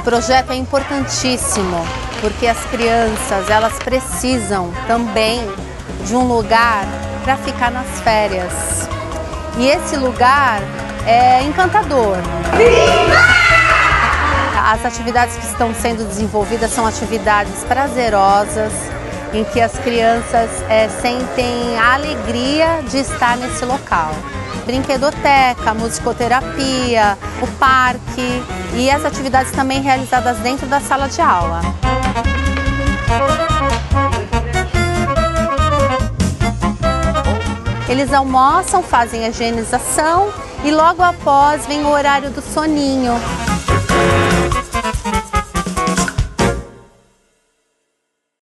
projeto é importantíssimo porque as crianças elas precisam também de um lugar para ficar nas férias. E esse lugar é encantador. As atividades que estão sendo desenvolvidas são atividades prazerosas, em que as crianças é, sentem a alegria de estar nesse local. Brinquedoteca, musicoterapia, o parque e as atividades também realizadas dentro da sala de aula. Eles almoçam, fazem a higienização e logo após vem o horário do soninho.